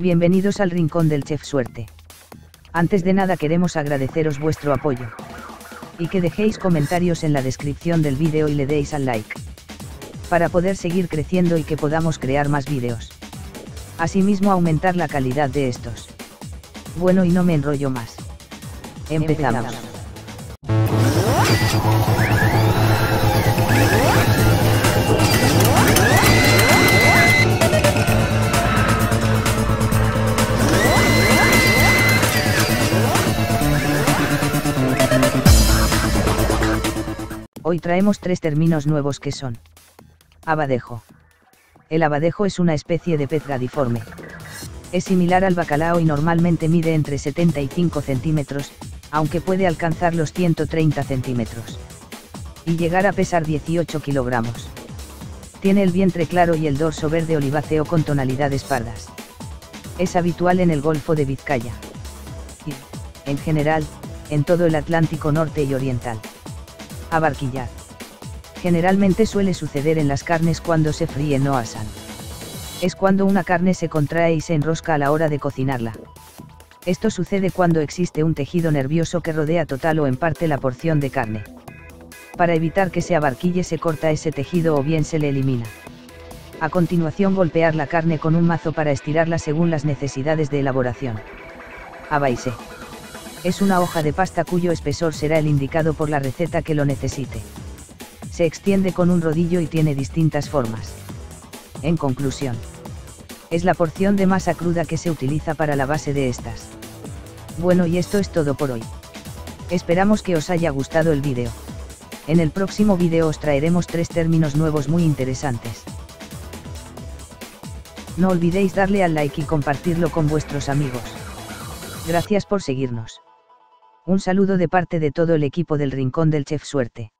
Bienvenidos al Rincón del Chef Suerte. Antes de nada queremos agradeceros vuestro apoyo. Y que dejéis comentarios en la descripción del vídeo y le deis al like. Para poder seguir creciendo y que podamos crear más vídeos. Asimismo aumentar la calidad de estos. Bueno y no me enrollo más. Empezamos. Hoy traemos tres términos nuevos que son. Abadejo. El abadejo es una especie de pez gadiforme. Es similar al bacalao y normalmente mide entre 75 centímetros, aunque puede alcanzar los 130 centímetros. Y llegar a pesar 18 kilogramos. Tiene el vientre claro y el dorso verde oliváceo con tonalidades pardas. Es habitual en el Golfo de Vizcaya. Y, en general, en todo el Atlántico Norte y Oriental. Abarquillar. Generalmente suele suceder en las carnes cuando se fríen o asan. Es cuando una carne se contrae y se enrosca a la hora de cocinarla. Esto sucede cuando existe un tejido nervioso que rodea total o en parte la porción de carne. Para evitar que se abarquille se corta ese tejido o bien se le elimina. A continuación golpear la carne con un mazo para estirarla según las necesidades de elaboración. Abaise. Es una hoja de pasta cuyo espesor será el indicado por la receta que lo necesite. Se extiende con un rodillo y tiene distintas formas. En conclusión. Es la porción de masa cruda que se utiliza para la base de estas. Bueno y esto es todo por hoy. Esperamos que os haya gustado el vídeo. En el próximo vídeo os traeremos tres términos nuevos muy interesantes. No olvidéis darle al like y compartirlo con vuestros amigos. Gracias por seguirnos. Un saludo de parte de todo el equipo del Rincón del Chef Suerte.